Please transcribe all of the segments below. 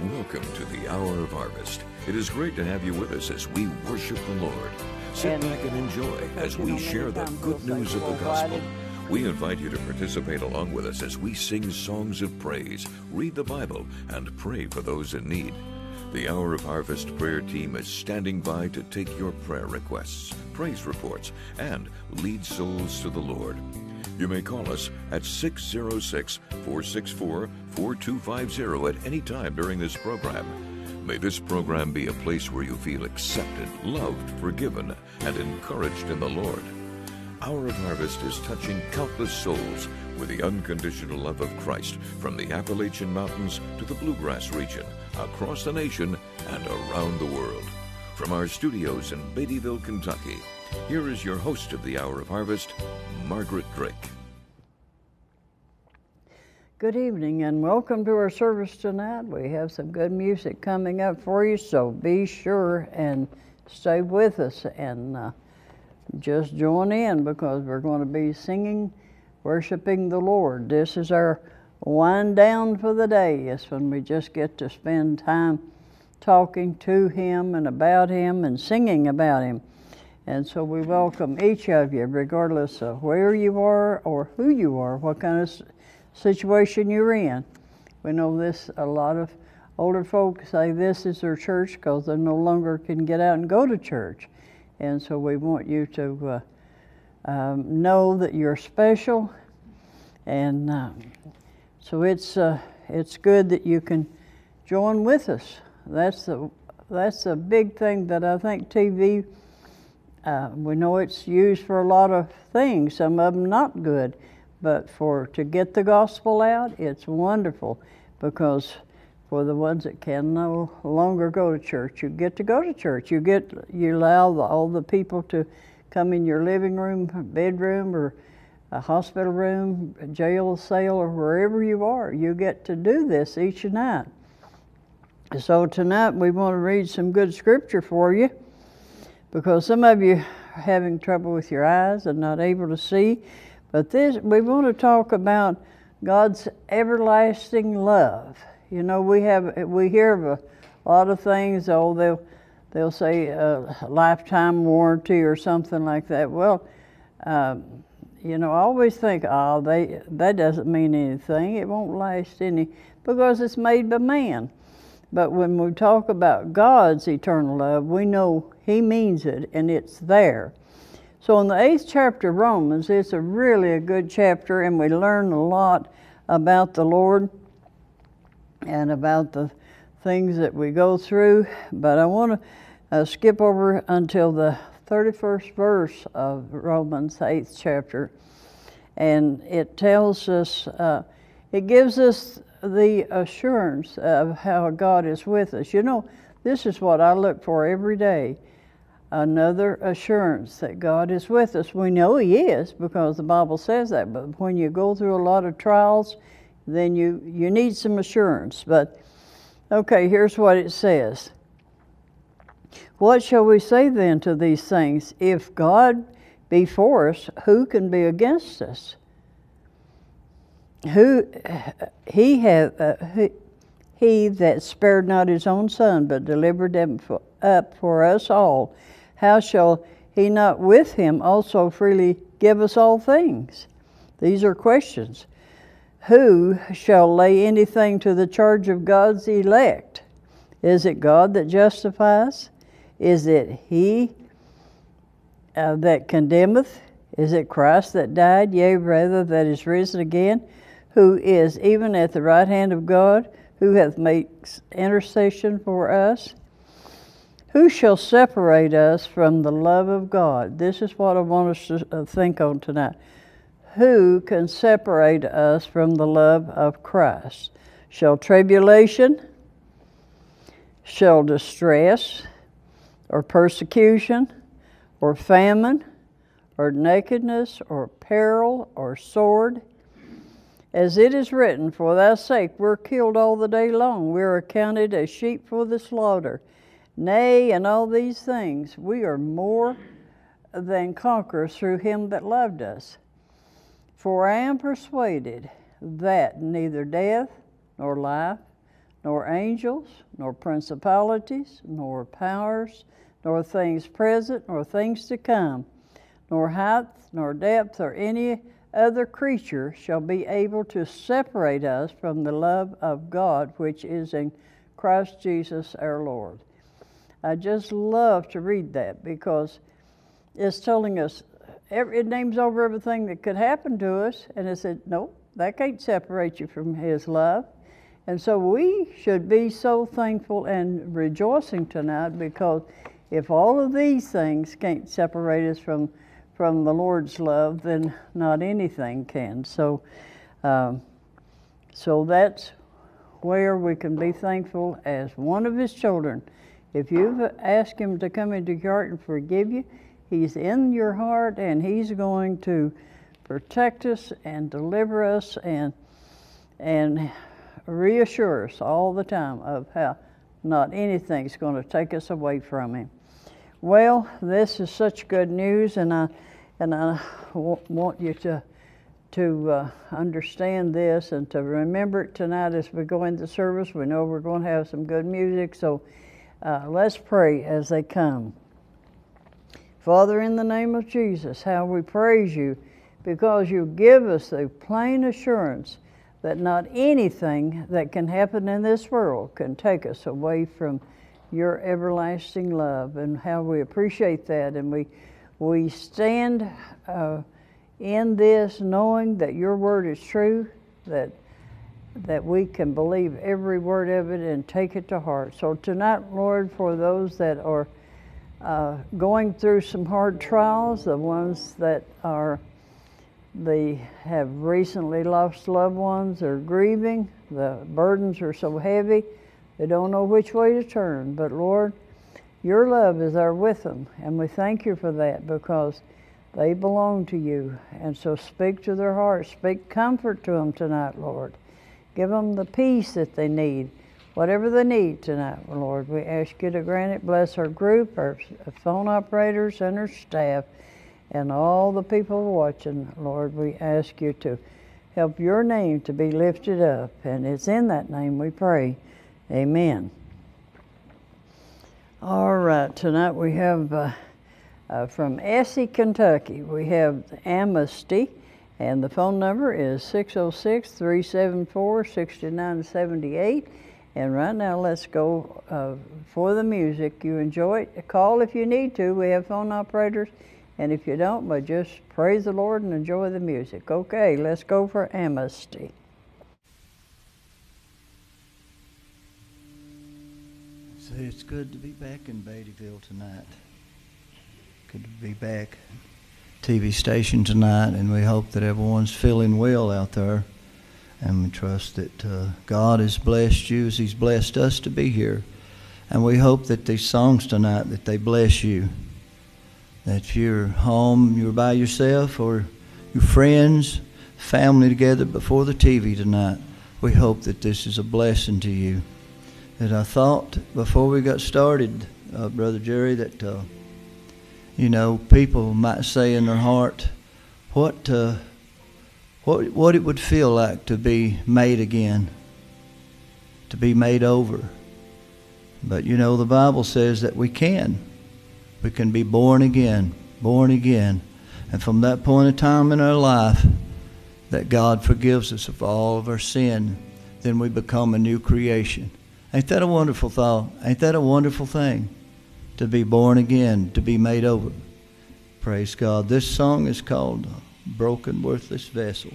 Welcome to the Hour of Harvest. It is great to have you with us as we worship the Lord. Sit And- back and enjoy as we share the good news of the gospel. We invite you to participate along with us as we sing songs of praise, read the Bible, and pray for those in need. The Hour of Harvest prayer team is standing by to take your prayer requests, praise reports, and lead souls to the Lord. You may call us at 606 464 4250 at any time during this program. May this program be a place where you feel accepted, loved, forgiven, and encouraged in the Lord. Hour of Harvest is touching countless souls with the unconditional love of Christ from the Appalachian Mountains to the Bluegrass region, across the nation, and around the world. From our studios in Beattyville, Kentucky, here is your host of the Hour of Harvest, Margaret Drake. Good evening and welcome to our service tonight. We have some good music coming up for you, so be sure and stay with us and uh, just join in because we're going to be singing, worshiping the Lord. This is our wind down for the day. It's when we just get to spend time talking to Him and about Him and singing about Him. And so we welcome each of you, regardless of where you are or who you are, what kind of situation you're in. We know this, a lot of older folks say this is their church because they no longer can get out and go to church. And so we want you to uh, um, know that you're special. And um, so it's, uh, it's good that you can join with us. That's the, that's the big thing that I think TV uh, we know it's used for a lot of things, some of them not good, but for to get the gospel out, it's wonderful because for the ones that can no longer go to church, you get to go to church. You get you allow the, all the people to come in your living room, bedroom, or a hospital room, a jail cell, or wherever you are. You get to do this each night. So tonight we want to read some good scripture for you because some of you are having trouble with your eyes and not able to see. But this, we want to talk about God's everlasting love. You know, we have we hear of a lot of things. Oh, they'll they'll say a lifetime warranty or something like that. Well, um, you know, I always think, oh, they that doesn't mean anything. It won't last any because it's made by man. But when we talk about God's eternal love, we know He means it and it's there. So in the eighth chapter of Romans, it's a really a good chapter, and we learn a lot about the Lord and about the things that we go through. But I want to uh, skip over until the 31st verse of Romans, the eighth chapter, and it tells us, uh, it gives us the assurance of how God is with us. You know, this is what I look for every day another assurance that God is with us. We know He is because the Bible says that, but when you go through a lot of trials, then you, you need some assurance. But okay, here's what it says. What shall we say then to these things? If God be for us, who can be against us? Who he hath uh, he, he that spared not his own son, but delivered him for, up for us all, how shall he not with him also freely give us all things? These are questions. Who shall lay anything to the charge of God's elect? Is it God that justifies? Is it he uh, that condemneth? Is it Christ that died, yea, rather that is risen again, who is even at the right hand of God, who hath made intercession for us? Who shall separate us from the love of God? This is what I want us to uh, think on tonight. Who can separate us from the love of Christ? Shall tribulation, shall distress, or persecution, or famine, or nakedness, or peril, or sword? As it is written, For thy sake we're killed all the day long, we are accounted as sheep for the slaughter. Nay, in all these things we are more than conquerors through him that loved us. For I am persuaded that neither death, nor life, nor angels, nor principalities, nor powers, nor things present, nor things to come, nor height, nor depth, or any other creature shall be able to separate us from the love of God which is in Christ Jesus our Lord. I just love to read that because it's telling us, it names over everything that could happen to us, and it said, nope, that can't separate you from His love. And so we should be so thankful and rejoicing tonight because if all of these things can't separate us from from the Lord's love, then not anything can. So, um, so that's where we can be thankful as one of His children. If you've asked Him to come into your heart and forgive you, He's in your heart and He's going to protect us and deliver us and and reassure us all the time of how not anything's going to take us away from Him. Well, this is such good news, and I and I want you to to uh, understand this and to remember it tonight as we go into service. We know we're going to have some good music, so uh, let's pray as they come. Father, in the name of Jesus, how we praise you because you give us the plain assurance that not anything that can happen in this world can take us away from your everlasting love and how we appreciate that and we we stand uh, in this knowing that your word is true, that that we can believe every word of it and take it to heart. So tonight, Lord, for those that are uh, going through some hard trials, the ones that are they have recently lost loved ones or grieving, the burdens are so heavy, they don't know which way to turn. But Lord, your love is there with them, and we thank you for that because they belong to you. And so speak to their hearts, speak comfort to them tonight, Lord. Give them the peace that they need, whatever they need tonight, Lord. We ask you to grant it. Bless our group, our phone operators, and our staff, and all the people watching, Lord. We ask you to help your name to be lifted up. And it's in that name we pray. Amen. All right, tonight we have uh, uh, from Essie, Kentucky, we have Amnesty, and the phone number is 606 374 6978. And right now, let's go uh, for the music. You enjoy it. Call if you need to. We have phone operators. And if you don't, but just praise the Lord and enjoy the music. Okay, let's go for Amnesty. It's good to be back in Beattyville tonight. Good to be back. TV station tonight, and we hope that everyone's feeling well out there. And we trust that uh, God has blessed you as He's blessed us to be here. And we hope that these songs tonight that they bless you. That you're home, you're by yourself, or your friends, family together before the TV tonight, we hope that this is a blessing to you that I thought before we got started, uh, Brother Jerry, that uh, you know people might say in their heart, what uh, what what it would feel like to be made again, to be made over. But you know the Bible says that we can, we can be born again, born again, and from that point of time in our life, that God forgives us of all of our sin, then we become a new creation. Ain't that a wonderful thought? Ain't that a wonderful thing? To be born again, to be made over. Praise God. This song is called Broken Worthless Vessel.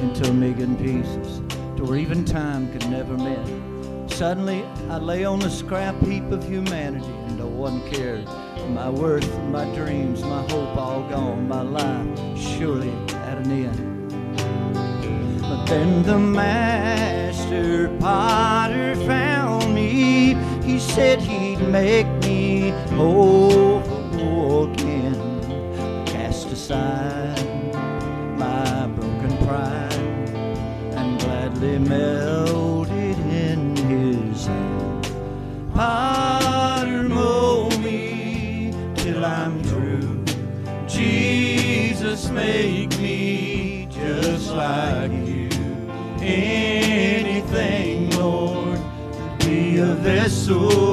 Into a million pieces, to where even time could never mend. Suddenly, I lay on the scrap heap of humanity, and no one cared. My worth, my dreams, my hope all gone, my life surely at an end. But then the master potter found me. He said he'd make me whole a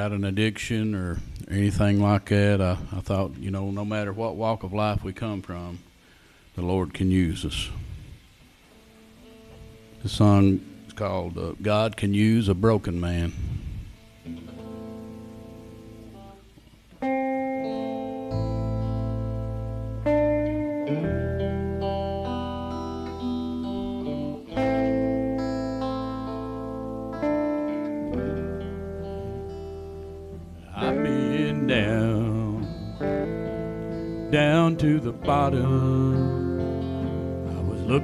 got an addiction or anything like that, I, I thought, you know, no matter what walk of life we come from, the Lord can use us. The song is called uh, God Can Use a Broken Man.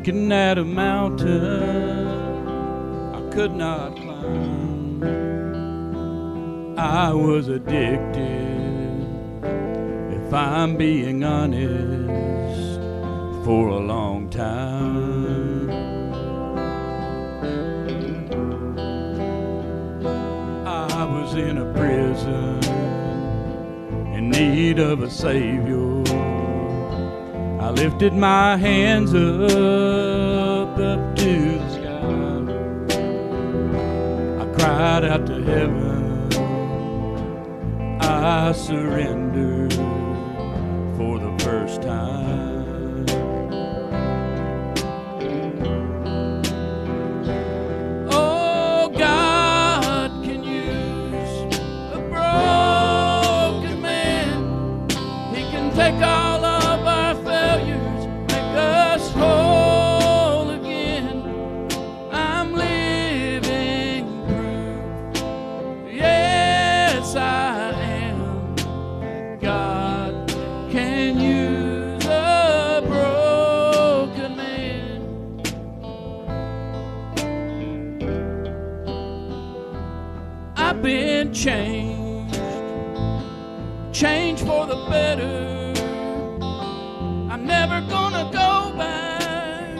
Looking at a mountain I could not climb. I was addicted, if I'm being honest, for a long time. I was in a prison in need of a savior. Lifted my hands up, up to the sky. I cried out to heaven. I surrendered gonna go back.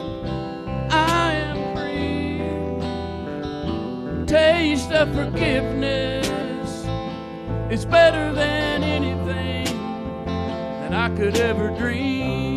I am free. Taste of forgiveness is better than anything that I could ever dream.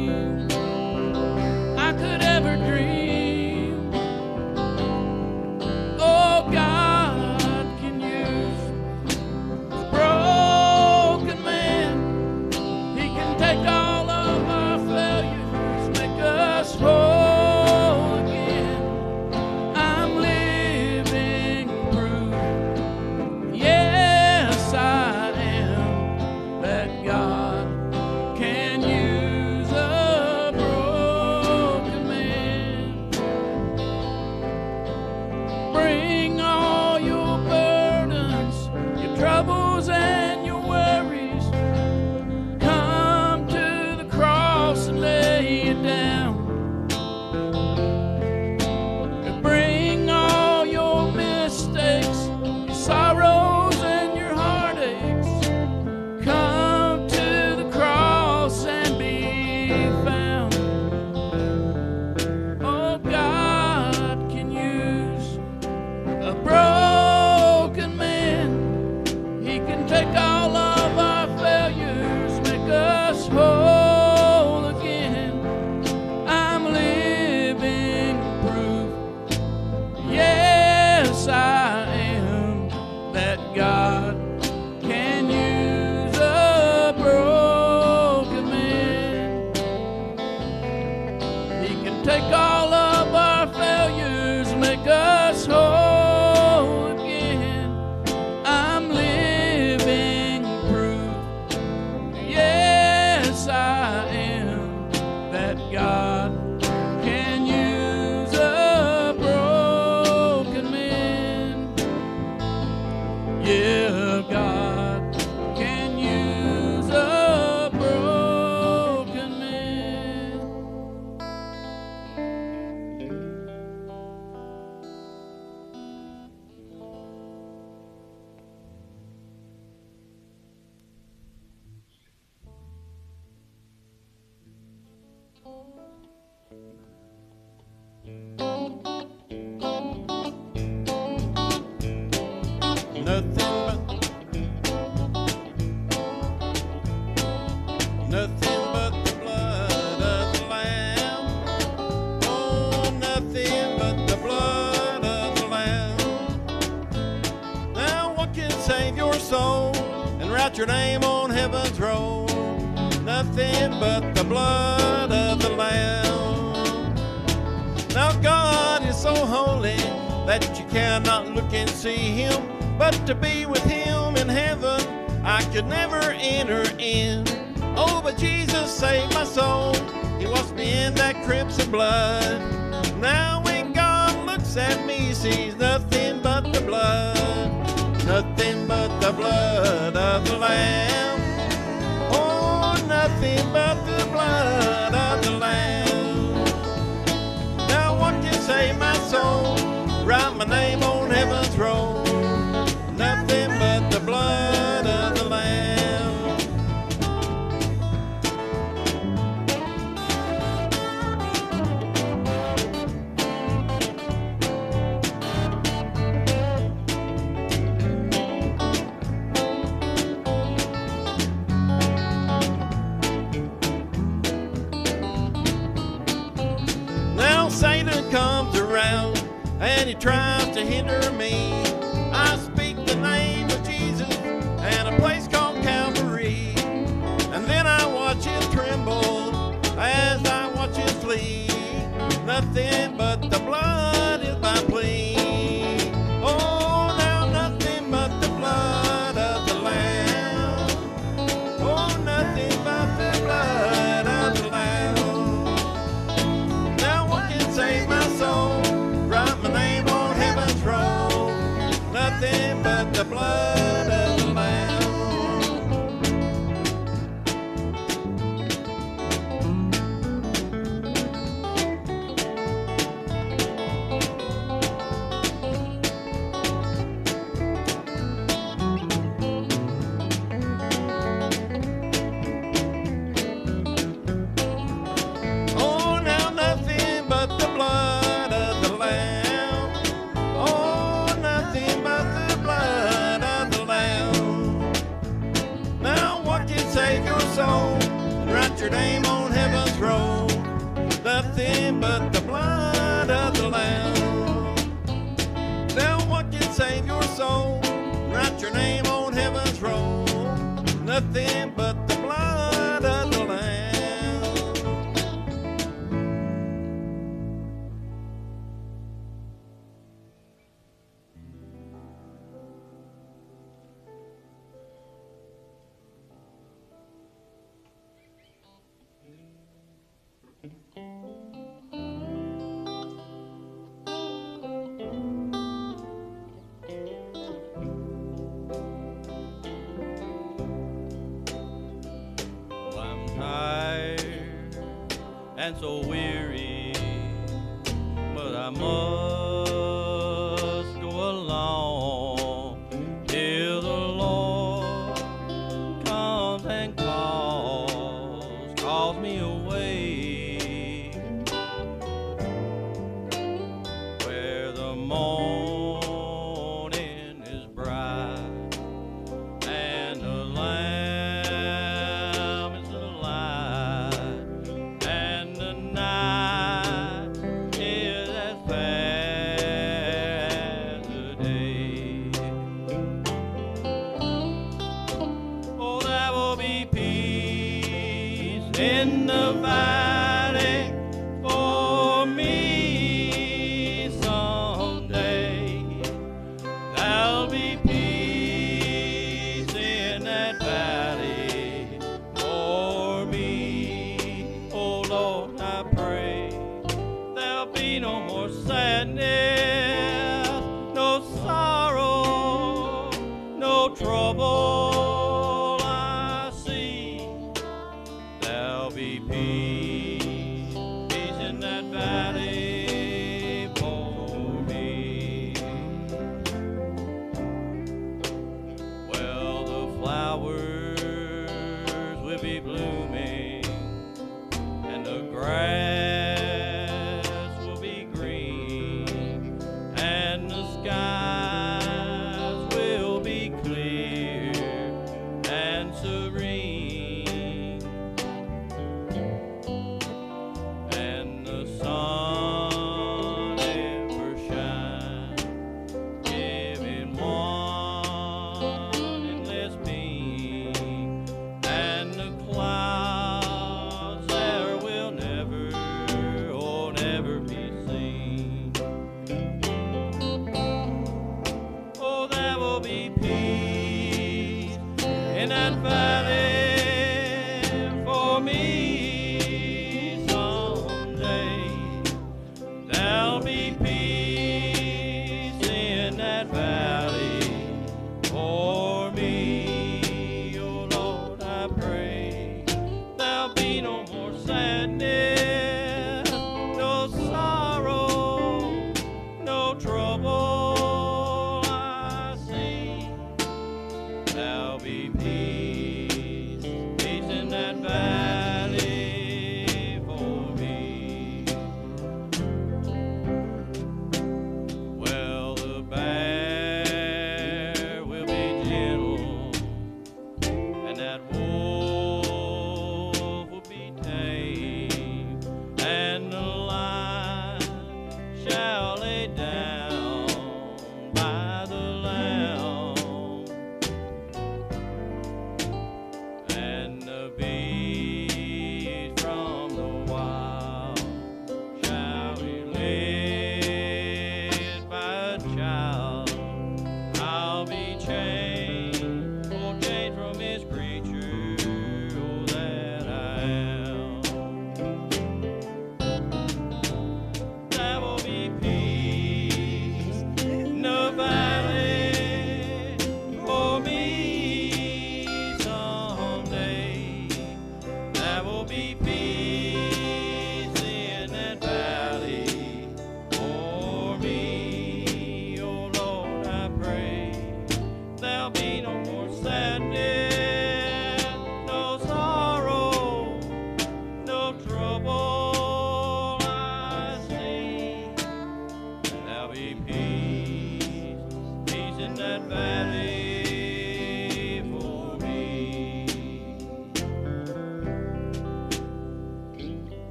tries to hinder me. And so weary,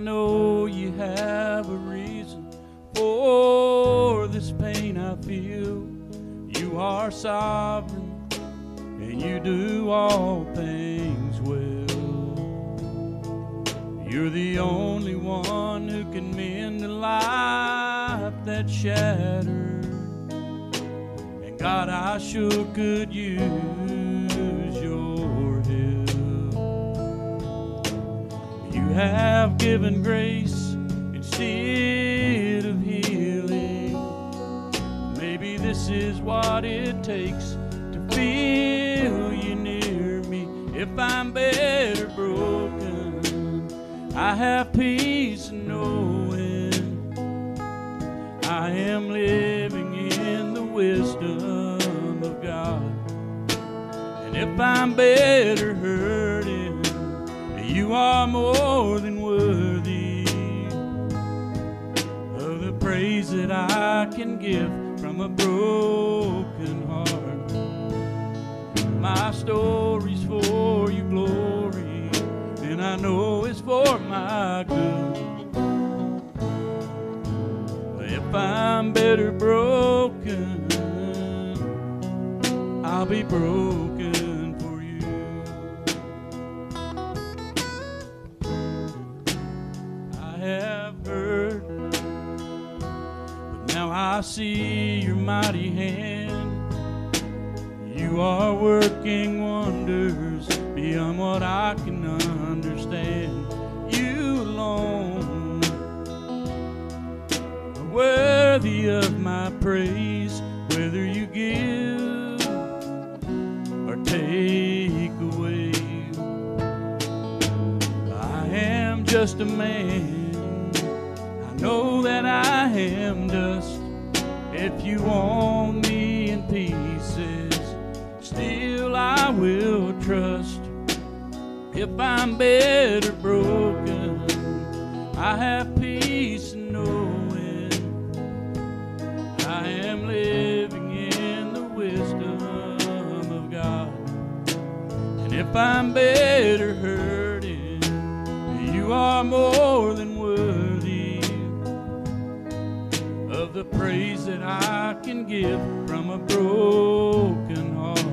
know you have a reason for this pain I feel. You are sovereign and you do all things well. You're the only one who can mend a life that shattered. And God, I sure could use. have given grace instead of healing. Maybe this is what it takes to feel you near me. If I'm better broken, I have peace knowing I am living in the wisdom of God. And if I'm better hurt, you are more than worthy of the praise that I can give from a broken heart. My story's for your glory, and I know it's for my good. If I'm better broken, I'll be broken I see your mighty hand. You are working wonders beyond what I can understand. You alone are worthy of my praise, whether you give or take away. I am just a man. I know that I am dust. If you want me in pieces, still I will trust. If I'm better broken, I have peace in knowing I am living in the wisdom of God. And if I'm better hurting, you are more than of the praise that I can give from a broken heart.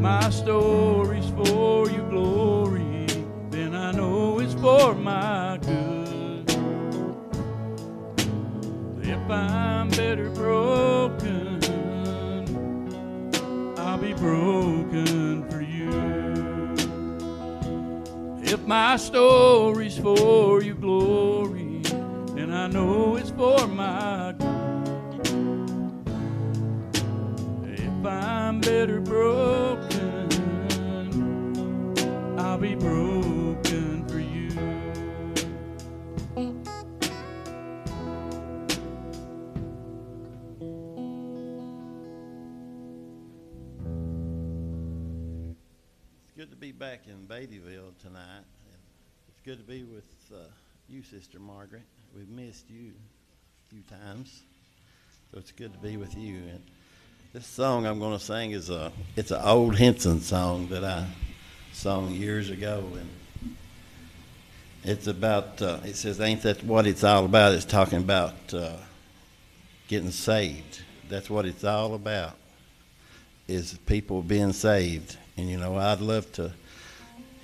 My story's for your glory, then I know it's for my good. If I'm better broken, I'll be broken for you. If my story's for your glory, I know it's for my good. If I'm better broken, I'll be broken for you. It's good to be back in Beattyville tonight. It's good to be with uh, you, Sister Margaret. We've missed you a few times, so it's good to be with you. And this song I'm going to sing is a it's an old Hinson song that I sung years ago, and it's about uh, it says ain't that what it's all about? It's talking about uh, getting saved. That's what it's all about is people being saved. And you know, I'd love to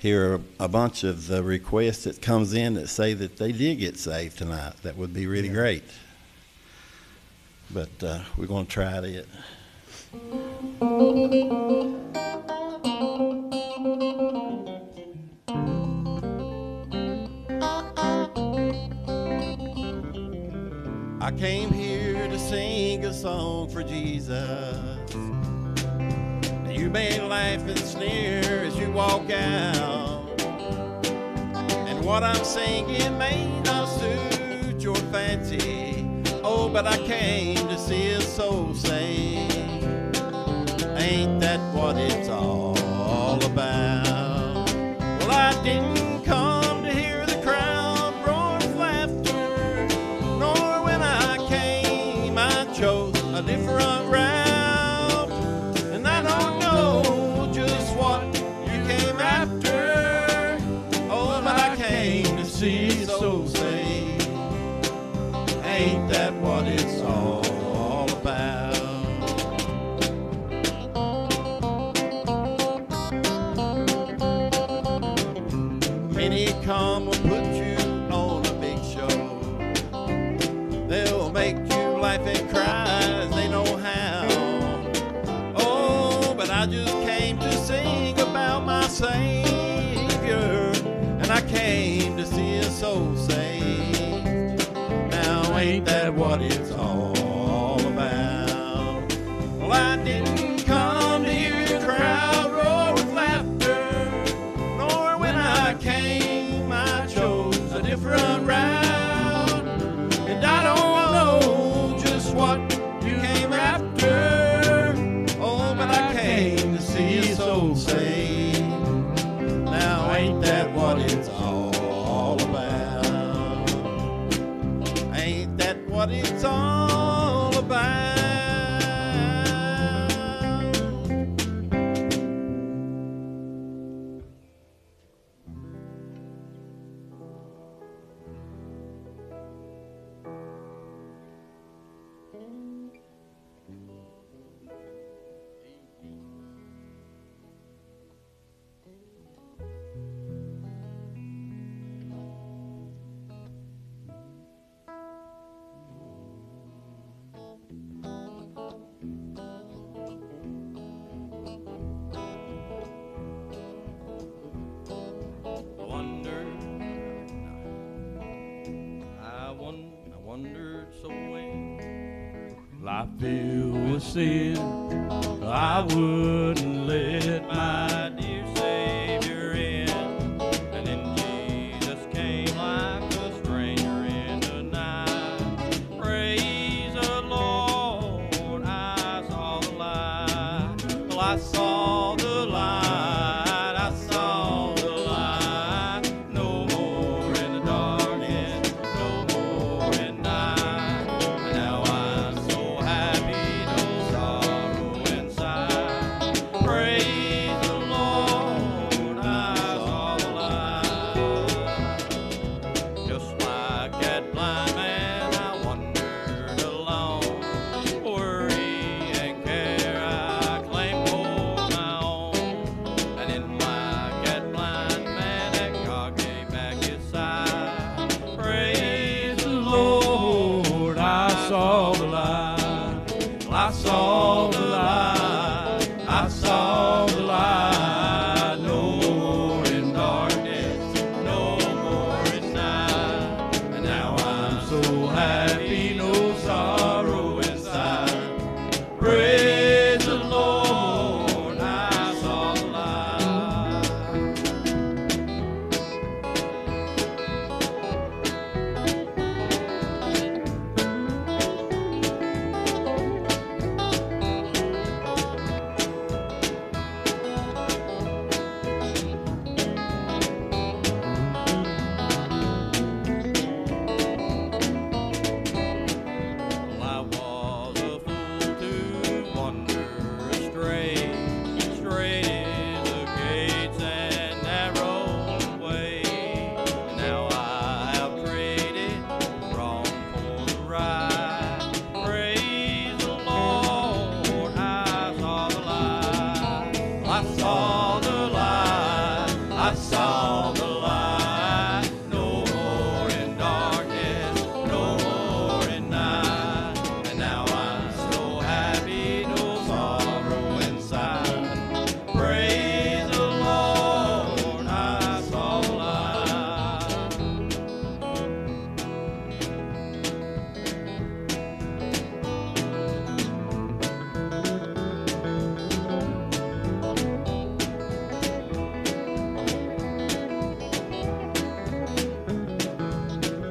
hear a, a bunch of the requests that comes in that say that they did get saved tonight. That would be really great. But uh, we're going to try it. I came here to sing a song for Jesus. You may laugh and sneer as you walk out. And what I'm singing may not suit your fancy. Oh, but I came to see a soul saved. Ain't that what it's all about? Well, I didn't ain't that what it's all about? Well, I didn't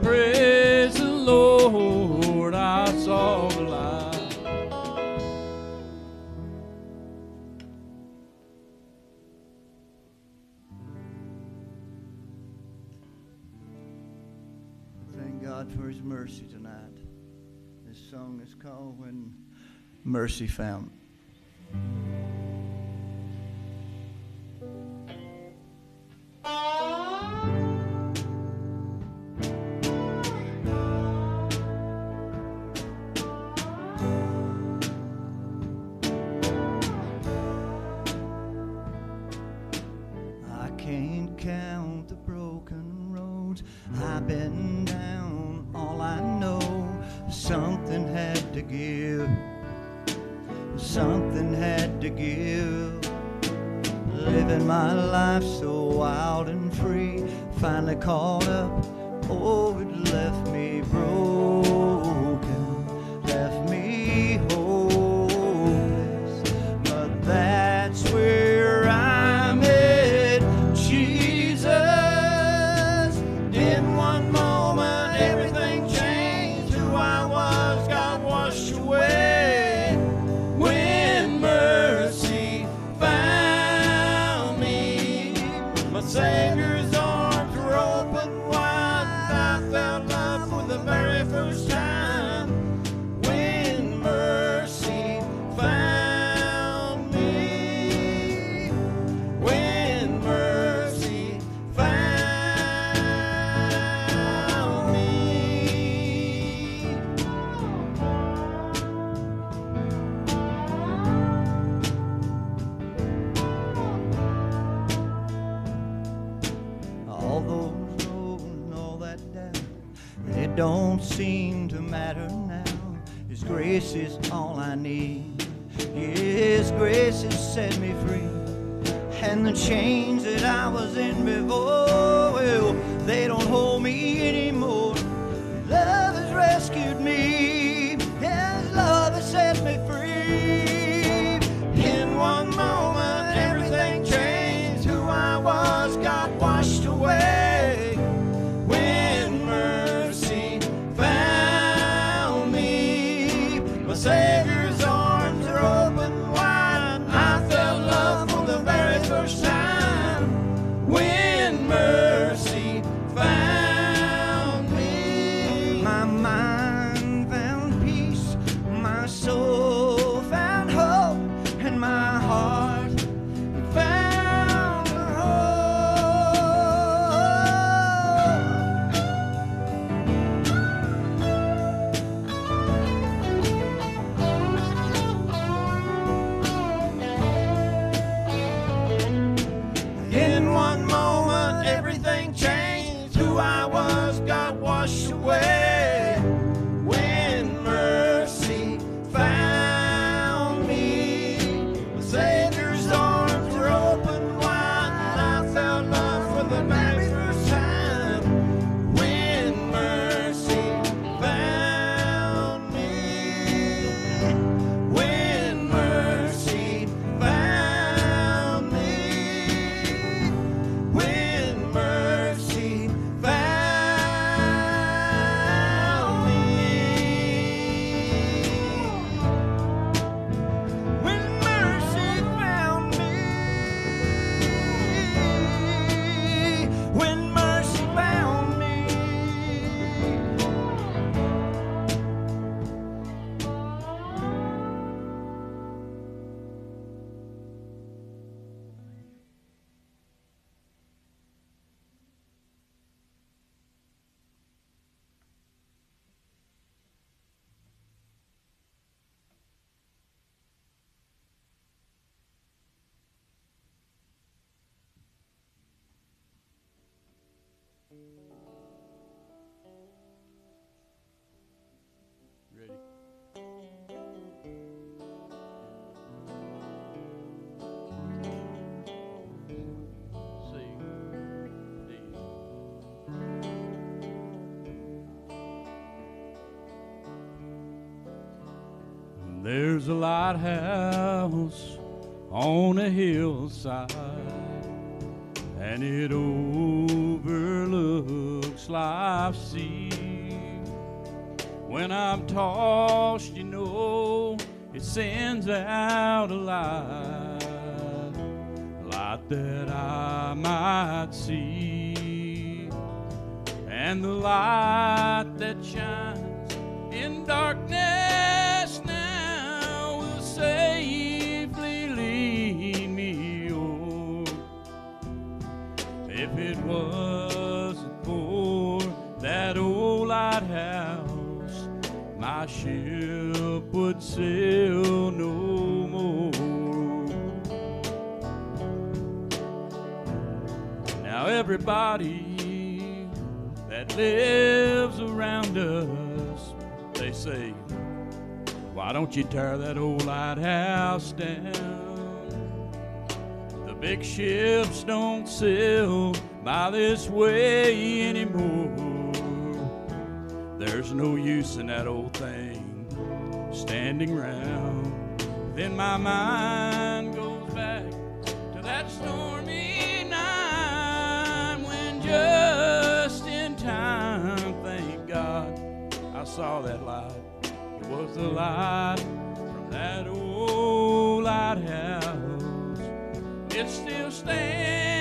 praise the Lord, I saw the light. Thank God for His mercy tonight. This song is called When Mercy Found. don't seem to matter now. His grace is all I need. His grace has set me free. And the chains that I was in before, well, they don't hold me anymore. There's a lighthouse on a hillside, and it overlooks life's sea. When I'm tossed, you know, it sends out a light, light that I might see, and the light that shines in darkness ship would sail no more. Now everybody that lives around us, they say, why don't you tear that old lighthouse down? The big ships don't sail by this way anymore. There's no use in that old thing standing round. Then my mind goes back to that stormy night when just in time, thank God, I saw that light. It was the light from that old lighthouse. It still stands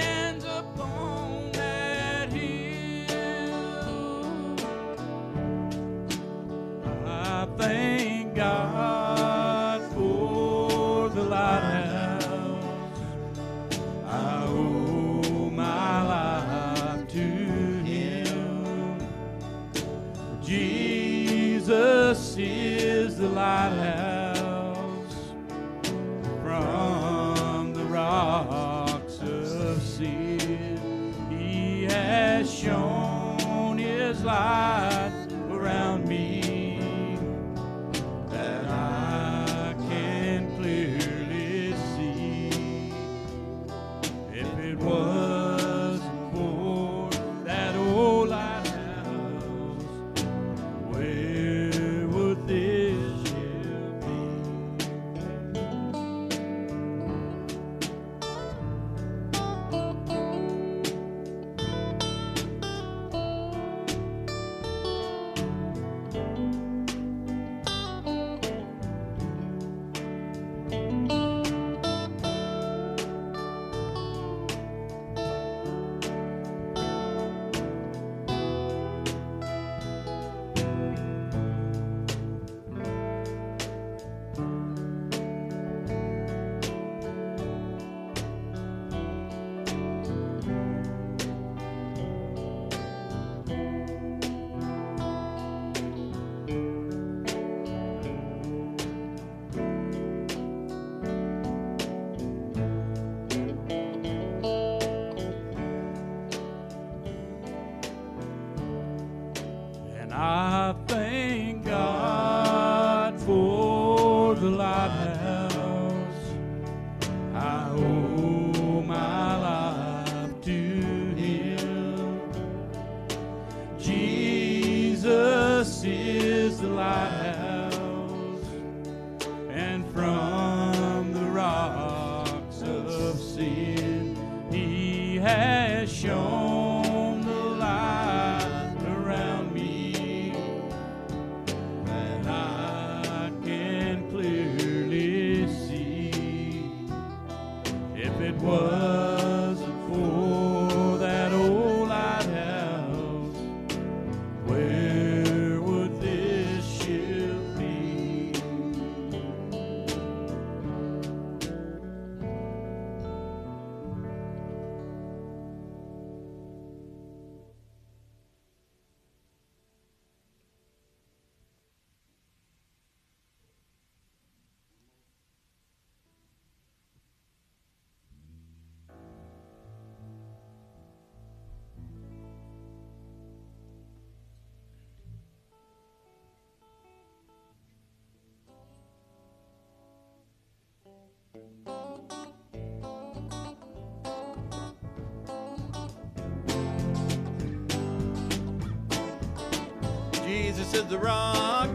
Jesus is the rock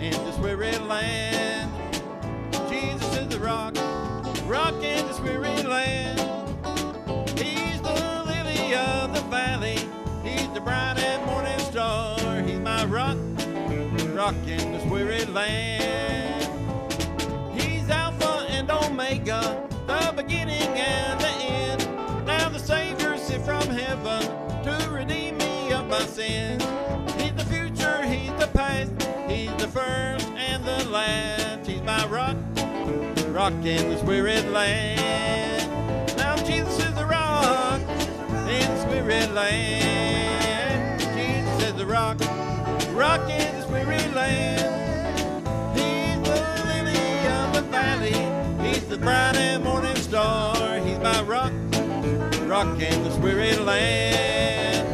in this weary land. Jesus is the rock, rock in this weary land. He's the lily of the valley. He's the bright and morning star. He's my rock, rock in this weary land. Omega, the beginning and the end. Now the Savior sent from heaven to redeem me of my sins. He's the future, he's the past, he's the first and the last. He's my rock, rock in this weary land. Now Jesus is the rock in this weary land. Jesus is the rock, rock in this weary land. And morning star. He's my rock, rock in this weary land.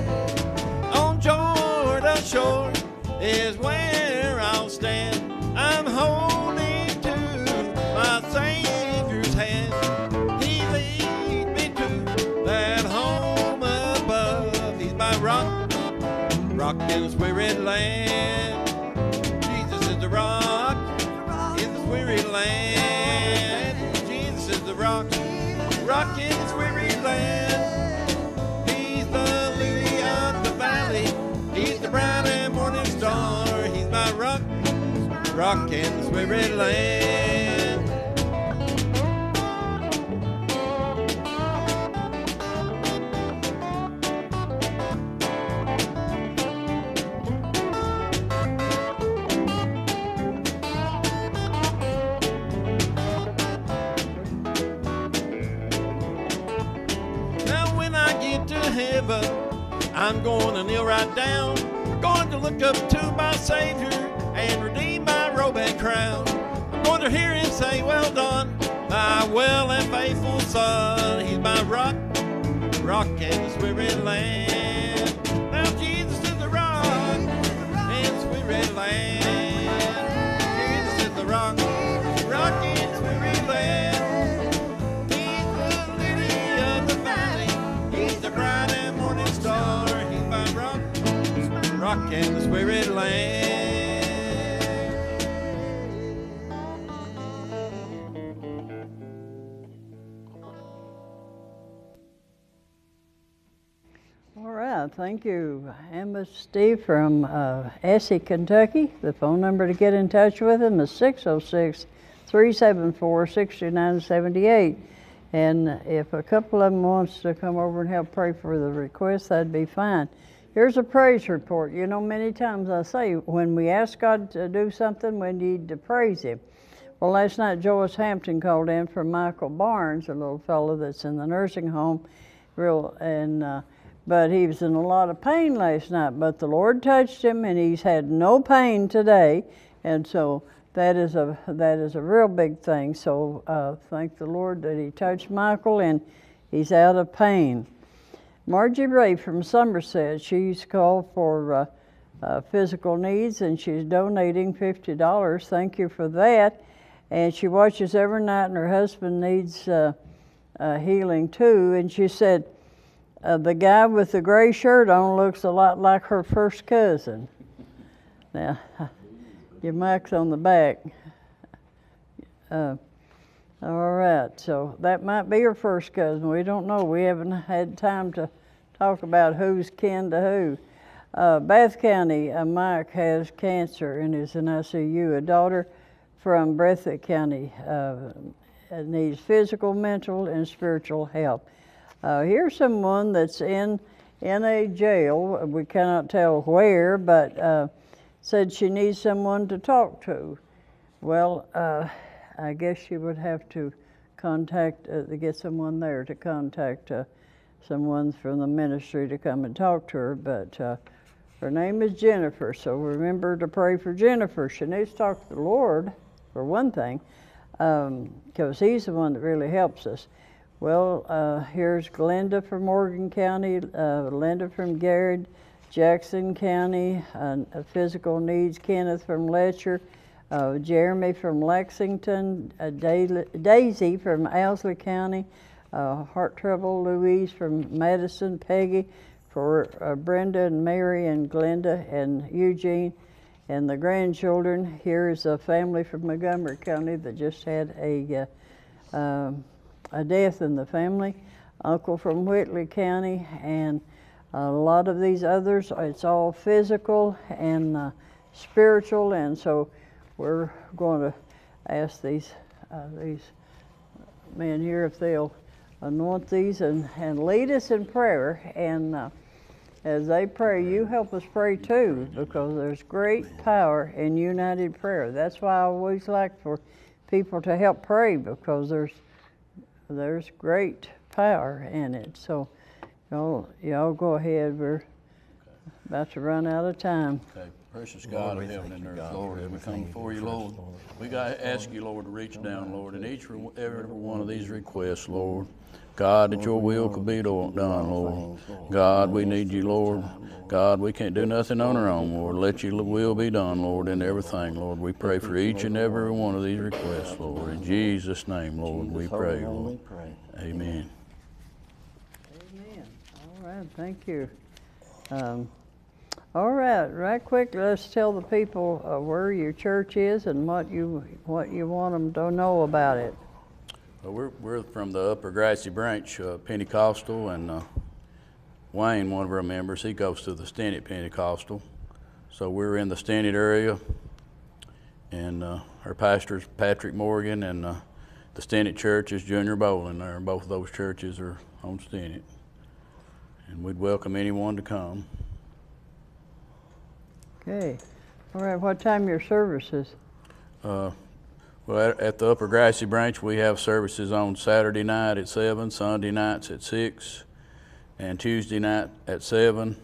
On Jordan shore is where I'll stand. I'm holding to my Savior's hand. He leads me to that home above. He's my rock, rock in this weary land. Jesus is the rock in this weary land. Rock, rock in this weary land. He's the lily of the valley. He's the bright and morning star. He's my rock, rock in this weary land. Right down. Going to look up to my Savior and redeem my robe and crown. I'm going to hear him say, Well done, my well and faithful son. He's my rock, rock in this weary land. Now Jesus is the rock in this weary land. In this weary land. All right, thank you. Emma Steve from uh, Essie, Kentucky. The phone number to get in touch with him is 606 374 6978. And if a couple of them wants to come over and help pray for the request, that'd be fine. Here's a praise report. You know, many times I say when we ask God to do something, we need to praise Him. Well, last night Joyce Hampton called in for Michael Barnes, a little fellow that's in the nursing home, real and. Uh, but he was in a lot of pain last night. But the Lord touched him, and he's had no pain today, and so that is a that is a real big thing. So uh, thank the Lord that He touched Michael, and he's out of pain. Margie Ray from Somerset, she's called for uh, uh, physical needs, and she's donating fifty dollars. Thank you for that. And she watches every night, and her husband needs uh, uh, healing too. And she said. Uh, the guy with the gray shirt on looks a lot like her first cousin. Now, your mic's on the back. Uh, all right, so that might be her first cousin. We don't know. We haven't had time to talk about who's kin to who. Uh, Bath County, uh, Mike has cancer and is in ICU. A daughter from Breathitt County uh, needs physical, mental, and spiritual help. Uh, here's someone that's in in a jail. We cannot tell where, but uh, said she needs someone to talk to. Well, uh, I guess she would have to contact to get someone there to contact someone from the ministry to come and talk to her. But uh, her name is Jennifer, so remember to pray for Jennifer. She needs to talk to the Lord for one thing, because He's the one that really helps us. Well, uh, here's Glenda from Morgan County, uh, Linda from Garrett, Jackson County, uh, Physical Needs, Kenneth from Letcher, uh, Jeremy from Lexington, uh, Da- Daisy from Owsley County, uh, Heart Trouble, Louise from Madison, Peggy for uh, Brenda and Mary and Glenda and Eugene, and the grandchildren. Here is a family from Montgomery County that just had a uh, um, a death in the family. Uncle from Whitley County, and a lot of these others. It's all physical and uh, spiritual, and so we're going to ask these uh, these men here if they'll anoint these and, and lead us in prayer. And uh, as they pray, you help us pray too, because there's great power in united prayer. That's why I always like for people to help pray, because there's there's great power in it. So y'all, y'all go ahead. We're about to run out of time. Okay, precious God of heaven and earth, Lord, we come before you, Lord, we got to ask you, Lord, to reach down, Lord, in each every one of these requests, Lord. God, that your will could be done, Lord. God, we need you, Lord. God, we can't do nothing on our own, Lord. Let your will be done, Lord, in everything, Lord. We pray for each and every one of these requests, Lord. In Jesus' name, Lord, we pray, Lord. Amen. Amen. All right, thank you. Um, all right, right quick, let's tell the people uh, where your church is and what you what you want them to know about it. Well, we're, we're from the Upper Grassy Branch uh, Pentecostal, and uh, Wayne, one of our members, he goes to the Stinnett Pentecostal. So we're in the Stinnett area, and uh, our pastor's Patrick Morgan, and uh, the Stinnett Church is Junior Bowling there. Both of those churches are on Stinnett. And we'd welcome anyone to come. Okay. All right, what time your services? Uh, well, at, at the Upper Grassy Branch, we have services on Saturday night at seven, Sunday nights at six, and Tuesday night at seven.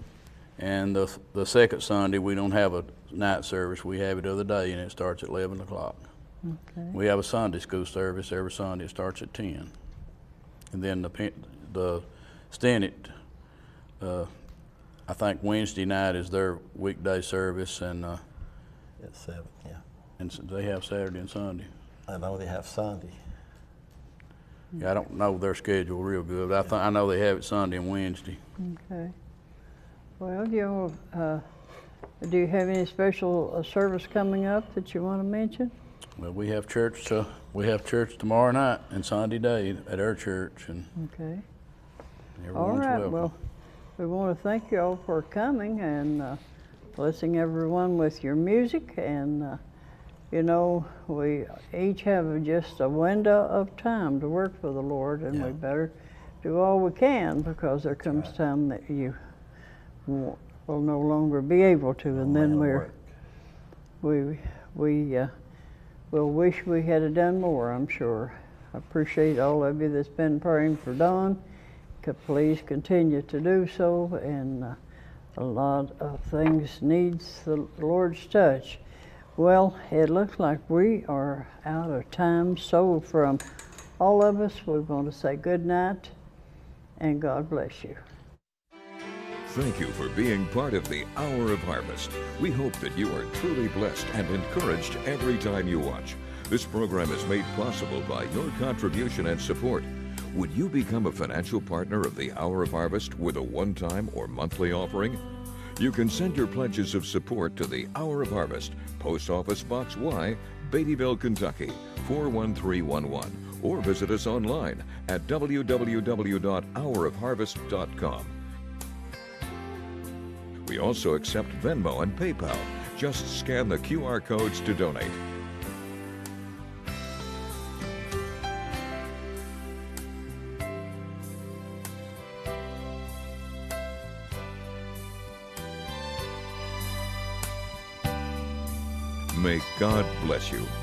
And the the second Sunday, we don't have a night service. We have it other day, and it starts at eleven o'clock. Okay. We have a Sunday school service every Sunday. It starts at ten. And then the pen- the Stinnett, uh, I think Wednesday night is their weekday service, and uh, At seven, yeah. And s- they have Saturday and Sunday. I know they have Sunday. Yeah, I don't know their schedule real good. but I think I know they have it Sunday and Wednesday. Okay. Well, you uh, do you have any special uh, service coming up that you want to mention? Well, we have church. Uh, we have church tomorrow night and Sunday day at our church, and Okay. everyone's All right. welcome. Well, we want to thank you all for coming and uh, blessing everyone with your music. And, uh, you know, we each have just a window of time to work for the Lord, and we better do all we can because there comes time that you won't- no longer be able to, and then we're work. we we uh, will wish we had done more. I'm sure. I appreciate all of you that's been praying for Don. Could please continue to do so, and uh, a lot of things needs the Lord's touch. Well, it looks like we are out of time. So, from all of us, we want to say good night and God bless you. Thank you for being part of the Hour of Harvest. We hope that you are truly blessed and encouraged every time you watch. This program is made possible by your contribution and support. Would you become a financial partner of the Hour of Harvest with a one time or monthly offering? You can send your pledges of support to the Hour of Harvest, Post Office Box Y, Beattyville, Kentucky 41311, or visit us online at www.hourofharvest.com. We also accept Venmo and PayPal. Just scan the QR codes to donate. May God bless you.